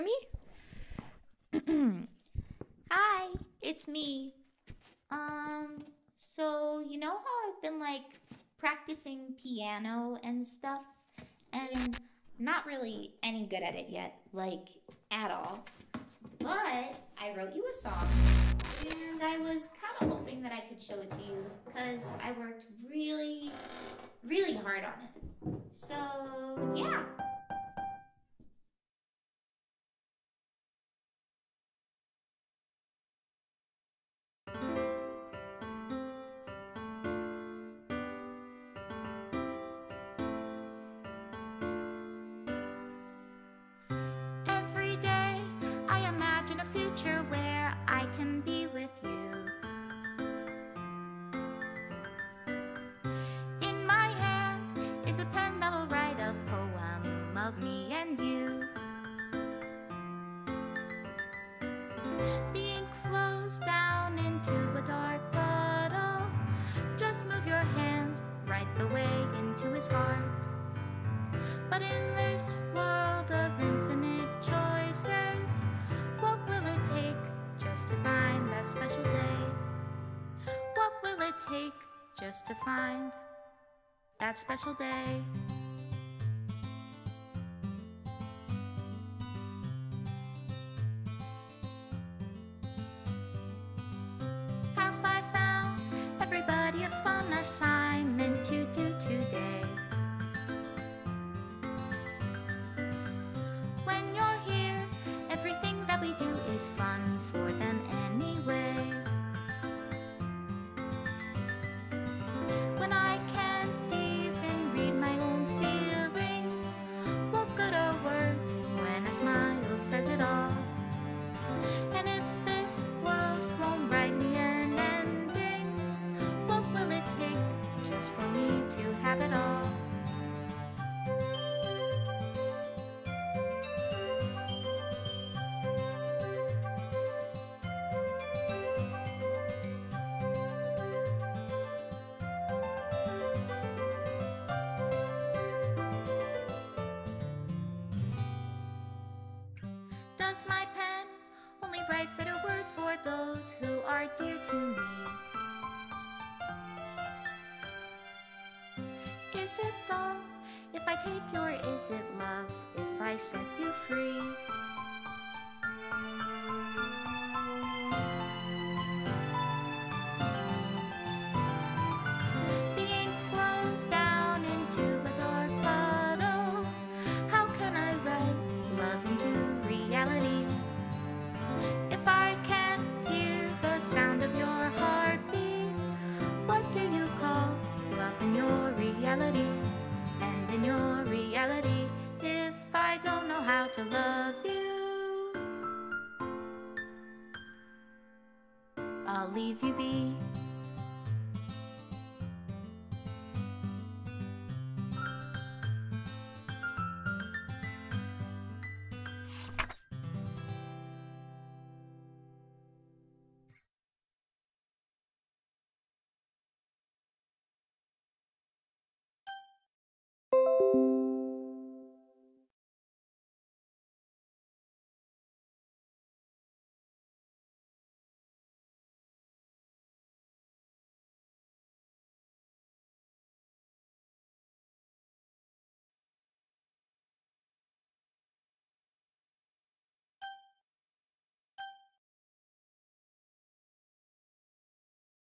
hear me? Hi, it's me. Um, so you know how I've been like practicing piano and stuff and not really any good at it yet, like at all. But I wrote you a song and I was kind of hoping that I could show it to you because I worked really, really hard on it. So, yeah. and you. The ink flows down into a dark puddle. Just move your hand right the way into his heart. But in this world of infinite choices, what will it take just to find that special day? What will it take just to find that special day? words for those who are dear to me. Is it love if I take your? is it love if I set you free?